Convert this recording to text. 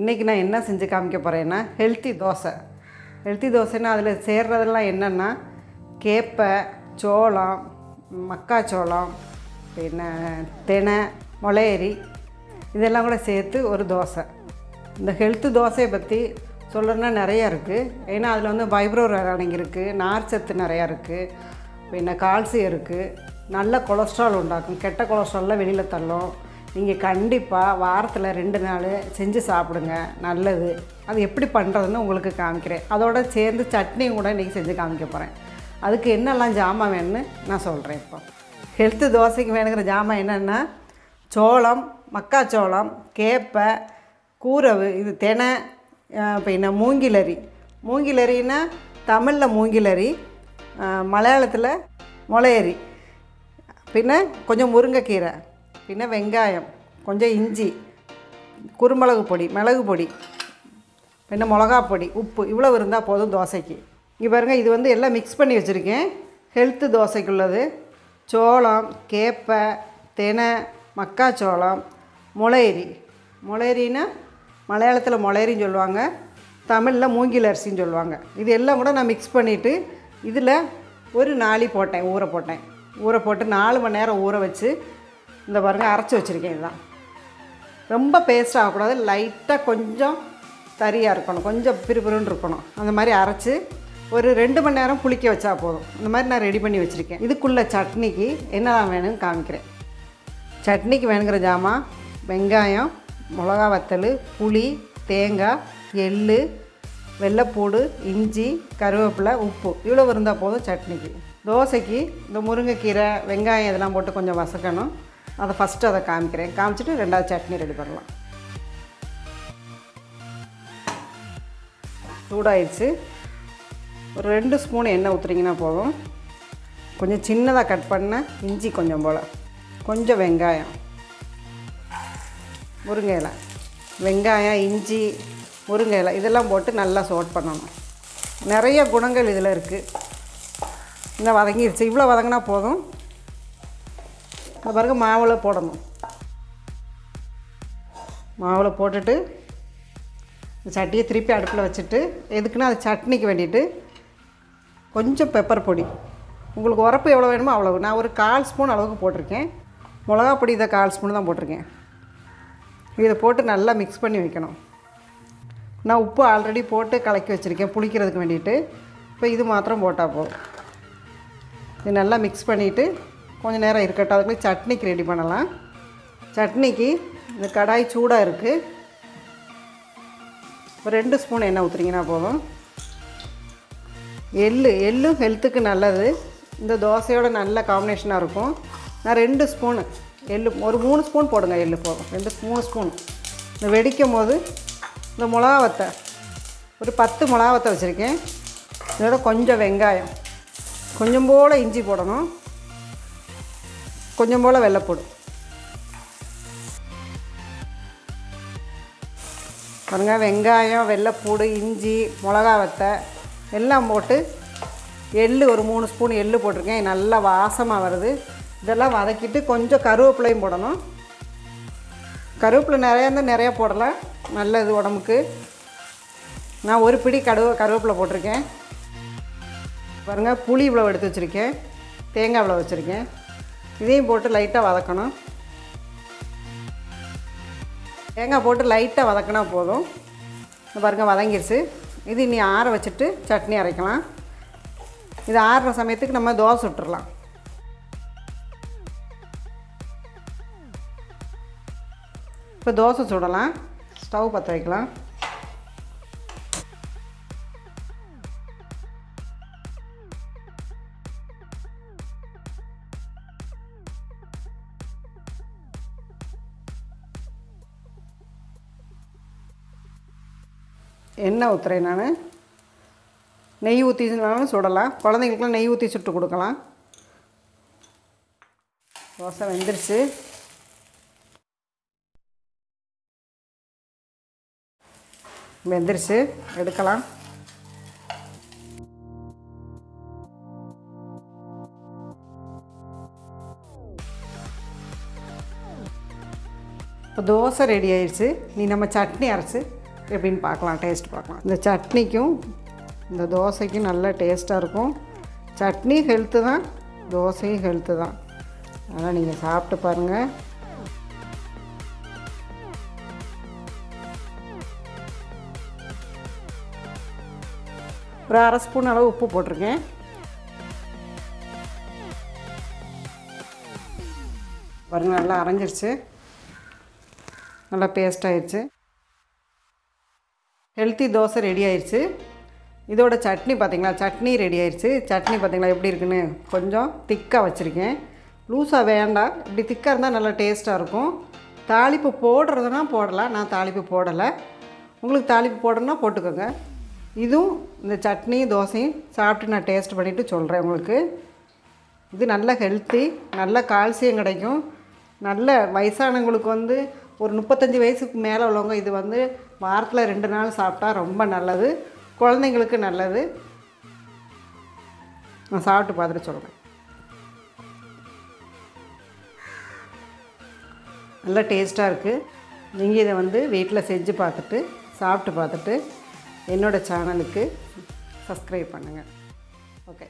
இன்றைக்கி நான் என்ன செஞ்சு காமிக்க போகிறேன்னா ஹெல்த்தி தோசை. ஹெல்த்தி தோசைன்னா அதில் சேர்றதெல்லாம் என்னென்னா கேப்பை சோளம் மக்காச்சோளம் பின்ன தினை மொளையரி இதெல்லாம் கூட சேர்த்து ஒரு தோசை. இந்த ஹெல்த்து தோசையை பற்றி சொல்லணும்னா நிறையா இருக்குது ஏன்னா அதில் வந்து வைப்ரோ அடங்கியிருக்கு சத்து நிறையா இருக்குது பின்ன கால்சியம் இருக்குது நல்ல கொலஸ்ட்ரால் உண்டாக்கும். கெட்ட கொலஸ்ட்ரால்லாம் வெளியில் தள்ளும். நீங்கள் கண்டிப்பாக வாரத்தில் ரெண்டு நாள் செஞ்சு சாப்பிடுங்க நல்லது. அது எப்படி பண்ணுறதுன்னு உங்களுக்கு காமிக்கிறேன். அதோட சேர்ந்து சட்னியும் கூட இன்றைக்கி செஞ்சு காமிக்க போகிறேன் அதுக்கு என்னெல்லாம் ஜாமான் வேணும்னு நான் சொல்கிறேன் இப்போ. ஹெல்த்து தோசைக்கு வேணுங்கிற ஜாமான் என்னென்னா சோளம் மக்காச்சோளம் கேப்பை கூரவு இது தினை அஹ் பின்ன மூங்கிலரி. மூங்கிலரின்னா தமிழில் மூங்கிலரி மலையாளத்தில் முளையரி. பின்ன கொஞ்சம் முருங்கைக்கீரை. பின்ன வெங்காயம் கொஞ்சம் இஞ்சி குருமிளகு பொடி மிளகு பொடி பின்ன மிளகா பொடி உப்பு இவ்வளோ இருந்தால் போதும் தோசைக்கு இங்கே பாருங்க இது வந்து எல்லாம் மிக்ஸ் பண்ணி வச்சுருக்கேன் ஹெல்த்து தோசைக்குள்ளது சோளம் கேப்பை தினை மக்காச்சோளம் முளையரி முளையரின்னா மலையாளத்தில் முளையரின்னு சொல்லுவாங்க தமிழில் மூங்கில் அரிசின்னு சொல்லுவாங்க இது எல்லாம் கூட நான் மிக்ஸ் பண்ணிவிட்டு இதில் ஒரு நாளி போட்டேன் ஊற போட்டேன் ஊற போட்டு நாலு மணி நேரம் ஊற வச்சு இந்த பாருங்கள் அரைச்சி வச்சுருக்கேன் இதுதான். ரொம்ப பேஸ்ட் ஆகக்கூடாது லைட்டாக கொஞ்சம் தரியாக இருக்கணும். கொஞ்சம் பிறுபிறுன்னு இருக்கணும். அந்த மாதிரி அரைச்சி ஒரு ரெண்டு மணி நேரம் புளிக்க வச்சா போதும். இந்த மாதிரி நான் ரெடி பண்ணி வச்சுருக்கேன். இதுக்குள்ள சட்னிக்கு என்னதான் வேணும்னு காமிக்கிறேன். சட்னிக்கு வேணுங்கிற ஜாமான் வெங்காயம் மிளகா வத்தல் புளி தேங்காய் எள் வெள்ளைப்பூடு இஞ்சி கருவேப்பிலை உப்பு. இவ்வளோ இருந்தால் போதும் சட்னிக்கு. தோசைக்கு இந்த முருங்கைக்கீரை வெங்காயம் இதெல்லாம் போட்டு கொஞ்சம் வசக்கணும். அதை ஃபஸ்ட்டு அதை காமிக்கிறேன். காமிச்சிட்டு ரெண்டாவது சட்னி ரெடி பண்ணலாம். சூடாயிடுச்சு. ஒரு ரெண்டு ஸ்பூன் எண்ணெய் ஊற்றுறீங்கன்னா போதும். கொஞ்சம் சின்னதாக கட் பண்ண இஞ்சி கொஞ்சம் போல். கொஞ்சம் வெங்காயம். முருங்கை இலை. வெங்காயம் இஞ்சி முருங்கை இலை. இதெல்லாம் போட்டு நல்லா சோட் பண்ணணும். நிறைய குணங்கள் இதில் இருக்குது இந்த வதங்கிடுச்சு இவ்வளோ வதங்கினா போதும். பிறகு மாவில் போடணும். மாவில் போட்டுட்டு இந்த சட்டியை திருப்பி அடுப்பில் வச்சுட்டு எதுக்குன்னா அது சட்னிக்கு வேண்டிட்டு கொஞ்சம் பெப்பர் பொடி. உங்களுக்கு உரப்பு எவ்வளோ வேணுமோ அவ்வளவு. நான் ஒரு கால் ஸ்பூன் அளவுக்கு போட்டிருக்கேன். மிளகா பொடி இதை கால் ஸ்பூன் தான் போட்டிருக்கேன். இதை போட்டு நல்லா மிக்ஸ் பண்ணி வைக்கணும். நான் உப்பு ஆல்ரெடி போட்டு கலக்கி வச்சுருக்கேன் புளிக்கிறதுக்கு வேண்டிட்டு. இப்போ இது மாத்திரம் போட்டால் போதும். இது நல்லா மிக்ஸ் பண்ணிவிட்டு கொஞ்சம் நேரம் இருக்கட்டும். அதுக்குள்ளே சட்னிக்கு ரெடி பண்ணலாம். சட்னிக்கு இந்த கடாய் சூடாக இருக்குது ஒரு ரெண்டு ஸ்பூன் எண்ணெய் ஊற்றுறீங்கன்னா போதும். எள்ளு எள்ளும் ஹெல்த்துக்கு நல்லது. இந்த தோசையோட நல்ல காம்பினேஷனாக இருக்கும். நான் ரெண்டு ஸ்பூனு எள்ளு ஒரு மூணு ஸ்பூன் போடுங்க எள்ளு போதும். ரெண்டு மூணு ஸ்பூன். இந்த வெடிக்கும் போது இந்த மிளகாவத்தை ஒரு பத்து மிளகாவத்தை வச்சுருக்கேன். இதோட கொஞ்சம் வெங்காயம். கொஞ்சம் போல் இஞ்சி போடணும். கொஞ்சம் போல் வெள்ளைப்பூடு பாருங்க வெங்காயம் வெள்ளைப்பூடு இஞ்சி மிளகா வத்தை எல்லாம் போட்டு எள் ஒரு மூணு ஸ்பூன் எள் போட்டிருக்கேன். நல்லா வாசமாக வருது. இதெல்லாம் வதக்கிட்டு கொஞ்சம் கருவேப்பிலையும் போடணும். கருவேப்பிலை நிறையா இருந்தால் நிறையா போடலாம். நல்லது உடம்புக்கு. நான் ஒரு பிடி கடுவ கருவேப்பிலை போட்டிருக்கேன். பாருங்கள் புளி இவ்வளோ எடுத்து வச்சுருக்கேன். தேங்காய் இவ்வளோ வச்சுருக்கேன். இதையும் போட்டு லைட்டாக வதக்கணும். தேங்காய் போட்டு லைட்டாக வதக்கினா போதும். இந்த பாருங்க வதங்கிடுச்சு இது இனி ஆற வச்சுட்டு சட்னி அரைக்கலாம். இது ஆறுற சமயத்துக்கு நம்ம தோசை சுட்டுறலாம். இப்போ தோசை சுடலாம். ஸ்டவ் பற்ற வைக்கலாம். எண்ணெய் ஊற்றுறேன் நான்? நெய் ஊற்றினாலும் சுடலாம். குழந்தைங்களுக்குலாம் நெய் ஊற்றி சுட்டு கொடுக்கலாம். தோசை வெந்துருச்சு. வெந்துருச்சு. எடுக்கலாம். இப்போ தோசை ரெடி ஆயிடுச்சு நீ நம்ம சட்னி அரைச்சி எப்படின்னு பார்க்கலாம் டேஸ்ட் பார்க்கலாம். இந்த சட்னிக்கும் இந்த தோசைக்கும் நல்ல டேஸ்ட்டாக இருக்கும். சட்னி ஹெல்த்து தான் தோசையும் ஹெல்த்து தான். அதனால் நீங்கள் சாப்பிட்டு பாருங்கள் ஒரு அரை ஸ்பூன் அளவு உப்பு போட்டிருக்கேன். பாருங்கள் நல்லா அரைஞ்சிருச்சு. நல்லா பேஸ்ட் ஆயிடுச்சு ஹெல்த்தி தோசை ரெடி ஆயிடுச்சு இதோட சட்னி பார்த்திங்களா சட்னி ரெடி ஆயிடுச்சு சட்னி பார்த்திங்களா எப்படி இருக்குன்னு கொஞ்சம் திக்காக வச்சுருக்கேன். லூஸாக வேண்டாம் இப்படி திக்காக இருந்தால் நல்லா டேஸ்ட்டாக இருக்கும். தாளிப்பு போடுறதுனா போடலாம். நான் தாளிப்பு போடலை. உங்களுக்கு தாளிப்பு போடணும்னா போட்டுக்கோங்க. இதுவும் இந்த சட்னி தோசையும் சாப்பிட்டு நான் டேஸ்ட் பண்ணிவிட்டு சொல்கிறேன் உங்களுக்கு. இது நல்ல ஹெல்த்தி நல்ல கால்சியம் கிடைக்கும். நல்ல வயசானவங்களுக்கு வந்து ஒரு முப்பத்தஞ்சு வயசுக்கு மேலே உள்ளவங்க இது வந்து வாரத்தில் ரெண்டு நாள் சாப்பிட்டா ரொம்ப நல்லது. குழந்தைங்களுக்கு நல்லது. நான் சாப்பிட்டு பார்த்துட்டு சொல்கிறேன் நல்லா டேஸ்ட்டாக இருக்குது நீங்கள் இதை வந்து வீட்டில் செஞ்சு பார்த்துட்டு சாப்பிட்டு பார்த்துட்டு என்னோடய சேனலுக்கு சப்ஸ்கிரைப் பண்ணுங்கள் ஓகே